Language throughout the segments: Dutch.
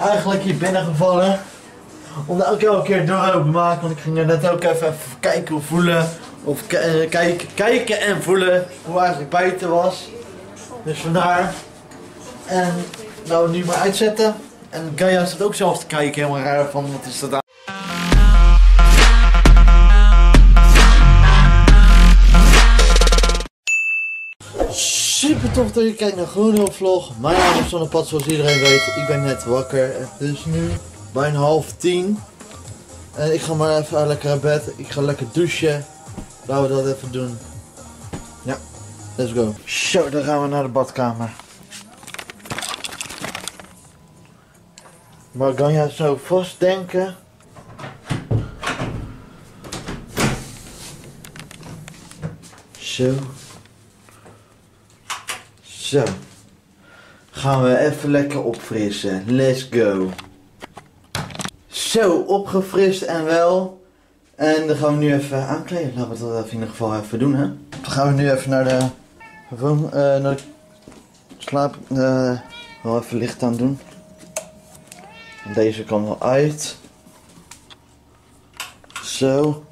eigenlijk hier binnengevallen. Om elke, elke keer door open maken. Want ik ging er net ook even, kijken of voelen. Of eh, kijken, kijken en voelen hoe eigenlijk buiten was. Dus vandaar. En nou nu maar uitzetten. En Gaia staat ook zelf te kijken, helemaal raar van wat is dat aan. Super tof dat je kijkt naar Groenhulp Vlog. Mijn naam is Zonnepad zoals iedereen weet. Ik ben net wakker. Het is nu bijna half tien. En ik ga maar even lekker naar bed. Ik ga lekker douchen. Laten we dat even doen. Ja, let's go. Zo, dan gaan we naar de badkamer. Maar kan jij zo vast denken? Zo. Zo. Gaan we even lekker opfrissen. Let's go. Zo, opgefrist en wel. En dan gaan we nu even aankleden. Laten we dat in ieder geval even doen, hè. Dan gaan we nu even naar de... Eh, naar slaap... eh wel even licht aan doen. En Deze kan wel uit. Zo.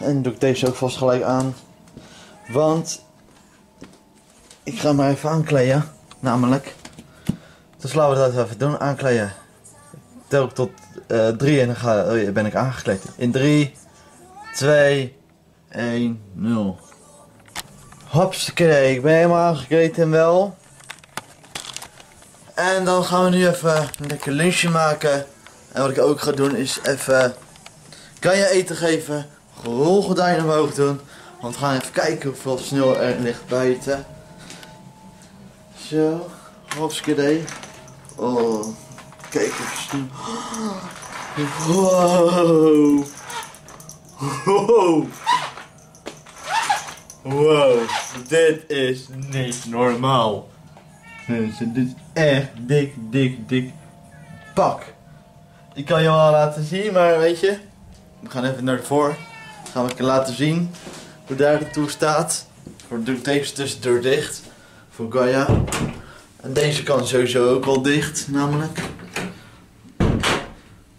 En doe ik deze ook vast gelijk aan. Want ik ga maar even aankleden. Namelijk. Dus laten we dat even doen. Aankleden. Tel ik tot eh 3 en dan ga, oh ben ik aangekleed. In 3, 2, 1, 0. Hopsakee, ik ben helemaal aangekleed en wel. En dan gaan we nu even een lekker lunchje maken. En wat ik ook ga doen is even... Kan je eten geven? Rolgordijn omhoog doen. Want we gaan even kijken hoeveel sneeuw er ligt buiten. Zo. Hopskidee. Oh. Kijk sneeuw. Wow. Wow. Wow. Dit is niet normaal. Mensen, dit is echt dik, dik, dik pak. Ik kan je wel laten zien, maar weet je, we gaan even naar voor. Gaan we laten zien hoe daar de toe staat. Doe ik deze tussendoor dicht. Voor Gaia. En deze kan sowieso ook wel dicht, namelijk.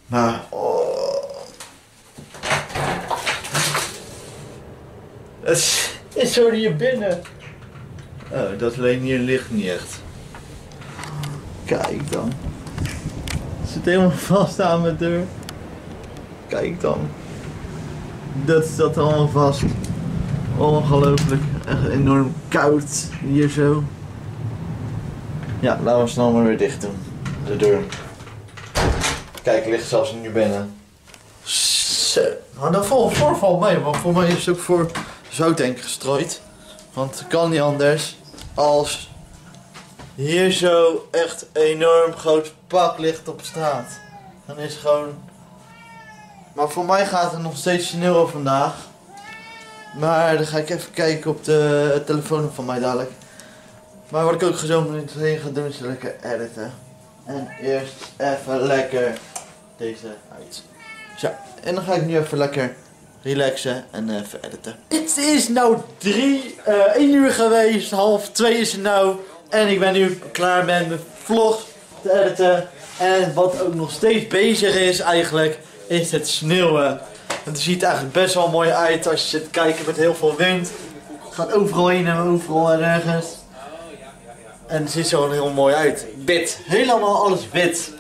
Maar, oh. Het is- zo hier binnen. Oh, dat alleen hier ligt niet echt. Kijk dan. Het zit helemaal vast aan mijn deur. Kijk dan. Dat staat allemaal vast. Ongelooflijk. Echt enorm koud hier zo. Ja, laten we snel maar weer dicht doen. De deur. Kijk, ligt zelfs nu binnen. Zo. Nou, dat voor, voorval mee, want voor mij is het ook voor zouttank gestrooid. Want het kan niet anders als hier zo echt enorm groot pak ligt op straat. Dan is gewoon... Maar voor mij gaat het nog steeds sneeuwen vandaag. Maar dan ga ik even kijken op de telefoon van mij dadelijk. Maar wat ik ook zo meteen ga doen is lekker editen. En eerst even lekker deze uit. Zo, en dan ga ik nu even lekker relaxen en even editen. Het is nou drie, eh 1 uur geweest, half twee is het nou. En ik ben nu klaar met mijn vlog te editen. En wat ook nog steeds bezig is eigenlijk, is het sneeuwen. Het ziet eigenlijk best wel mooi uit als je zit kijken met heel veel wind. Het gaat overal heen en overal en ergens. En het ziet er heel mooi uit. Wit. Helemaal alles wit.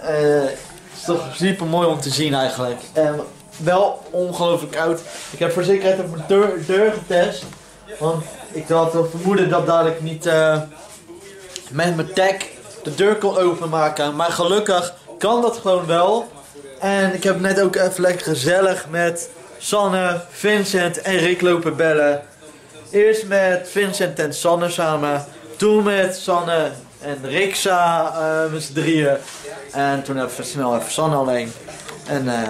Eh, het is toch super mooi om te zien eigenlijk. En wel ongelooflijk koud. Ik heb voor zekerheid op mijn deur, deur getest. Want ik had wel vermoeden dat dadelijk niet eh, met mijn tag de deur kon openmaken. Maar gelukkig kan dat gewoon wel. En ik heb net ook even lekker gezellig met Sanne, Vincent en Rick lopen bellen. Eerst met Vincent en Sanne samen. Toen met Sanne en Rixa eh met z'n drieën. En toen even snel even Sanne alleen. En eh,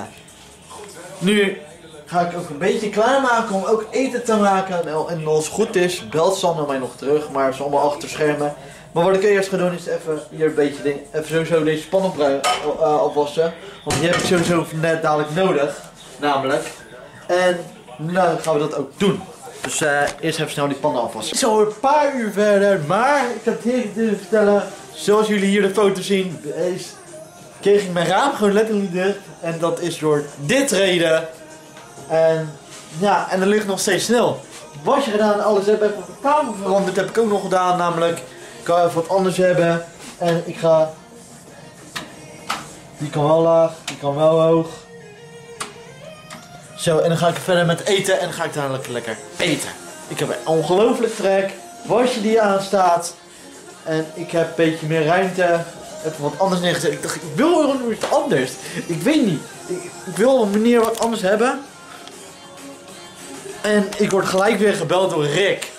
nu ga ik ook een beetje klaarmaken om ook eten te maken. En, en als het goed is, belt Sanne mij nog terug. Maar ze is allemaal achter schermen. Maar wat ik eerst ga doen is even hier een beetje ding, even sowieso deze pan uh, opwassen. Want die heb ik sowieso net dadelijk nodig. Namelijk. En nu gaan we dat ook doen. Dus eh, eerst even snel die pannen afwassen. Zo een paar uur verder, maar ik heb het hier te vertellen. zoals jullie hier de foto zien, kreeg ik mijn raam gewoon letterlijk dicht. En dat is door dit reden. En ja, en er ligt nog steeds snel. Wasje gedaan, alles heb even op de kamer veranderd. heb ik ook nog gedaan, namelijk. Ik kan even wat anders hebben. En ik ga. Die kan wel laag, die kan wel hoog. Zo, en dan ga ik verder met eten en dan ga ik dadelijk lekker eten. Ik heb een ongelooflijk trek. Wasje die aanstaat. En ik heb een beetje meer ruimte. Even wat anders neergezet. Ik dacht, ik wil iets anders. Ik weet niet. Ik, wil een manier wat anders hebben. En ik word gelijk weer gebeld door Rick.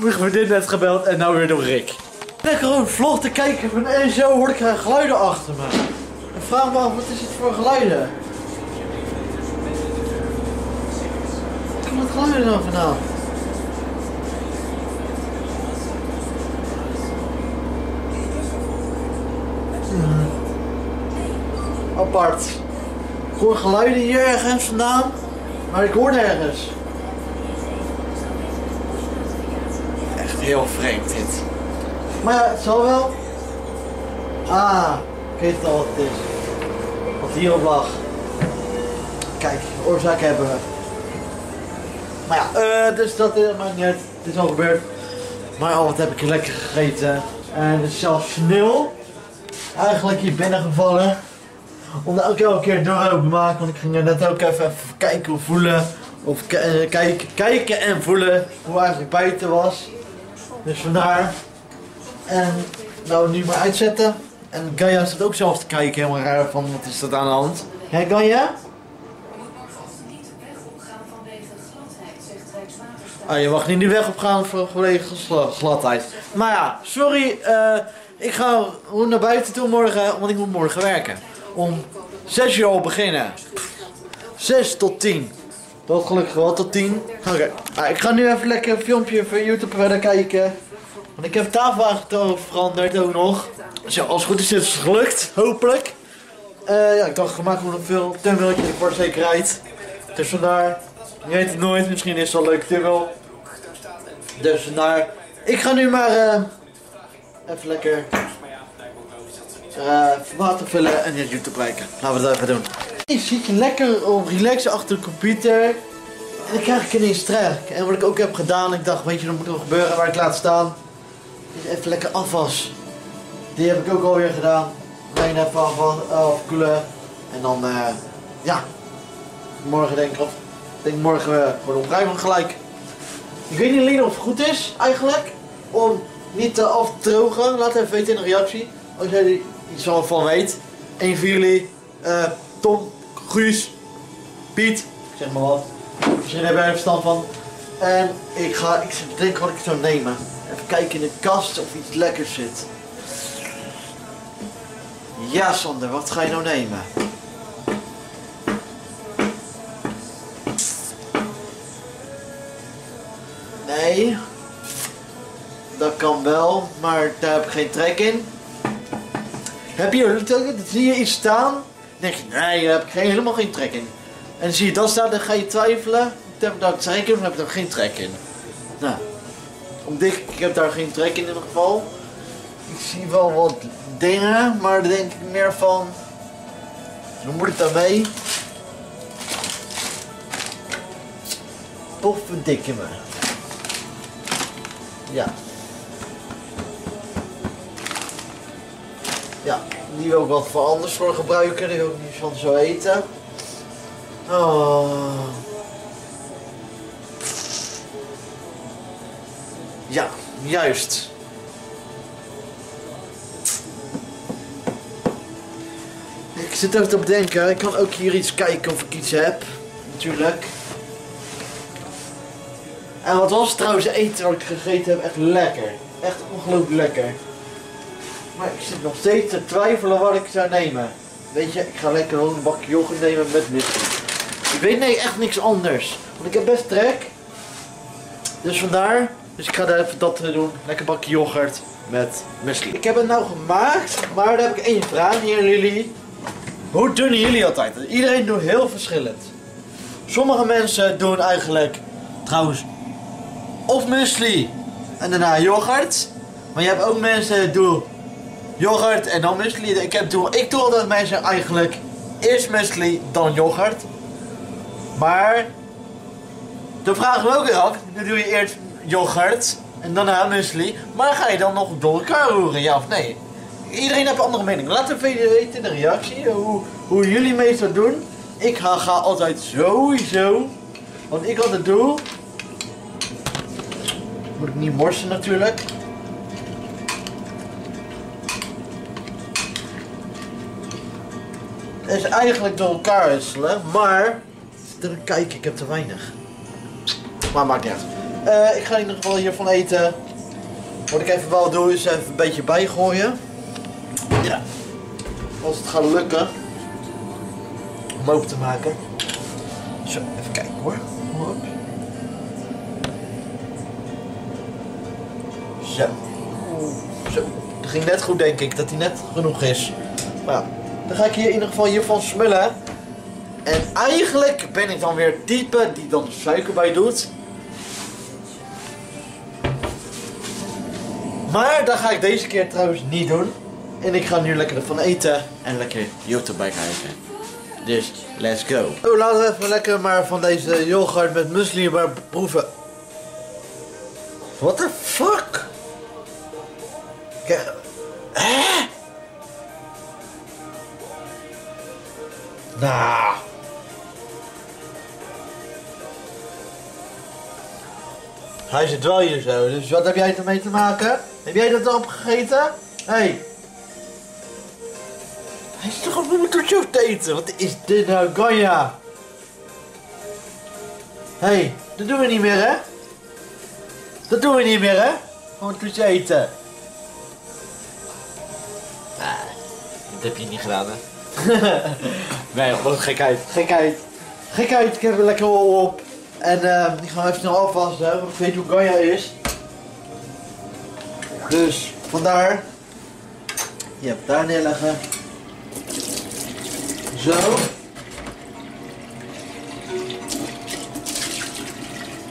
Mijn vriendin net gebeld en nou weer door Rick. Lekker gewoon vlog te kijken van en zo hoor ik geluiden achter me. En vraag me af, wat is het voor geluiden? Waar komt het geluiden dan vandaan? Apart. Ik hoor geluiden hier ergens vandaan, maar ik hoor nergens. Heel vreemd dit. Maar ja, het zal wel. Ah, ik weet al wat het is. Wat hierop lag. Kijk, oorzaak hebben we. Maar ja, eh, dus dat is maar niet uit. Het is al gebeurd. Maar al wat heb ik lekker gegeten. En het is zelfs sneeuw. Eigenlijk hier binnengevallen. Om er ook elke keer door te maken. Want ik ging net ook even, kijken of voelen. Of eh, kijken, kijken en voelen hoe eigenlijk buiten was. Dus vandaar. En nou nu maar uitzetten. En Gaia staat ook zelf te kijken, helemaal raar van wat is dat aan de hand. Hé Gaia? niet de weg opgaan vanwege gladheid, zegt Rijkswaterstaat. Ah, je mag niet de weg opgaan voor vanwege gla- gladheid. Maar ja, sorry. eh, ik ga naar buiten toe morgen, want ik moet morgen werken. Om 6 uur al beginnen. 6 tot 10. Dat gelukkig wel tot 10. Oké, ah, ik ga nu even lekker een filmpje voor YouTube verder kijken. Want ik heb tafelwagen veranderd ook nog. Zo, als het goed is, is het gelukt. Hopelijk. Eh, ja, ik dacht, we maken gewoon een tunneltje voor zekerheid. Dus vandaar. Je weet het nooit, misschien is het wel leuk tunnel. Dus vandaar. Ik ga nu maar eh, even lekker eh, water vullen en YouTube kijken. Laten we dat even doen. Je zit lekker op relaxen achter de computer. En dan krijg ik ineens trek. En wat ik ook heb gedaan, ik dacht, weet je, dat moet nog gebeuren waar ik laat staan. Is even lekker afwas. Die heb ik ook alweer gedaan. Alleen even afkoelen. En dan, eh, ja, morgen denk ik, of ik denk morgen uh, gewoon opruimen gelijk. Ik weet niet alleen of het goed is, eigenlijk, om niet te af te drogen. Laat even weten in de reactie, als jij er iets van weet. Eén van jullie, eh, Tom, Guus, Piet, zeg maar wat. Misschien hebben er verstand van. En ik ga, ik denken wat ik zou nemen. Even kijken in de kast of iets lekkers zit. Ja, Sander, wat ga je nou nemen? Nee. Dat kan wel, maar daar heb ik geen trek in. Heb je, zie je iets staan? Denk je, nee, daar heb ik helemaal geen trek in. En zie je dat staan, dan ga je twijfelen. Heb ik daar trek in heb ik daar geen trek in? Nou, om dit, ik heb daar geen trek in in ieder geval. Ik zie wel wat dingen, maar dan denk ik meer van... Hoe moet ik daarmee? Pofferdikke me. Ja. Ja, die ik wat voor anders voor gebruiken. Die ik niet van zo eten. Oh. Ja, juist. Ik zit even te bedenken. Ik kan ook hier iets kijken of ik iets heb. Natuurlijk. En wat was trouwens eten wat ik gegeten heb? Echt lekker. Echt ongelooflijk lekker. Maar ik zit nog steeds te twijfelen wat ik zou nemen. Weet je, ik ga lekker een bakje yoghurt nemen met mist. Ik weet nee, echt niks anders. Want ik heb best trek. Dus vandaar. Dus ik ga daar even dat doen. Lekker bakje yoghurt met muesli. Ik heb het nou gemaakt, maar daar heb ik één vraag hier jullie. Hoe doen jullie altijd? Iedereen doet heel verschillend. Sommige mensen doen eigenlijk, trouwens, of muesli en daarna yoghurt. Maar je hebt ook mensen die doen yoghurt en dan muesli. Ik, heb toen, ik doe altijd mensen eigenlijk eerst muesli, dan yoghurt. Maar dan vragen we ook weer dan doe je eerst yoghurt en daarna muesli. Maar ga je dan nog door elkaar roeren, ja of nee? Iedereen heeft een andere mening. Laat even weten in de reactie hoe, hoe jullie meestal doen. Ik ga, ga altijd sowieso, want ik altijd doe, moet ik niet morsen natuurlijk. Is eigenlijk door elkaar wisselen, maar kijk, ik heb te weinig. Maar maakt niet uit. Eh, ik ga in ieder geval hiervan eten. Wat ik even wel doe is even een beetje bijgooien. Ja. Als het gaat lukken. Om open te maken. Zo, even kijken hoor. Hop. Zo. Zo. Ging net goed denk ik, dat hij net genoeg is. Maar ja, dan ga ik hier in ieder geval hiervan smullen. En eigenlijk ben ik dan weer type die dan suiker bij doet. Maar dat ga ik deze keer trouwens niet doen. En ik ga nu lekker ervan eten en lekker YouTube bij kijken. Dus, let's go. Oh, laten we even lekker maar van deze yoghurt met muesli maar proeven. What the fuck? Hij zit wel hier zo, dus wat heb jij ermee te maken? Heb jij dat opgegeten? Hé. Hey. Hij is toch op mijn toetje te eten? Wat is dit nou, Ganja? Hé, hey, dat doen we niet meer, hè? Dat doen we niet meer, hè? Gewoon toetje eten. Ah, dat heb je niet gedaan, hè? nee, wat gekheid. Gekheid. Gekheid, ik heb er lekker op. En uh, gaan we even snel afwassen, want ik weet hoe Ganja is. Dus, vandaar. Je hebt daar neerleggen. Zo.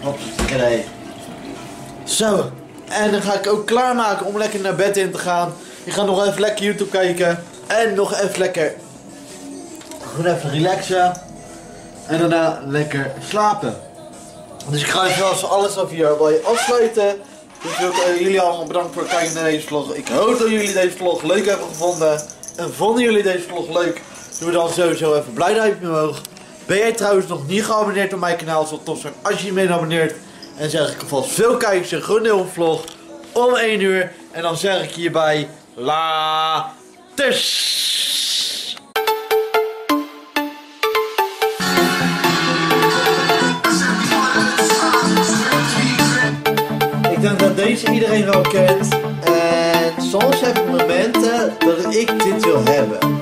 Hops, Zo. En dan ga ik ook klaarmaken om lekker naar bed in te gaan. Ik ga nog even lekker YouTube kijken. En nog even lekker. Gewoon even relaxen. En daarna lekker slapen. Dus ik ga even alles af hier bij afsluiten. Dus ik wil jullie allemaal bedankt voor het kijken naar deze vlog. Ik hoop dat jullie deze vlog leuk hebben gevonden. En vonden jullie deze vlog leuk? Doe dan sowieso even blij duimpje omhoog. Ben jij trouwens nog niet geabonneerd op mijn kanaal? Zal tof zijn als je je mee abonneert. En zeg ik alvast veel kijkers en vlog om 1 uur. En dan zeg ik hierbij la dus. Deze iedereen wel kent. En soms heb ik momenten dat ik dit wil hebben.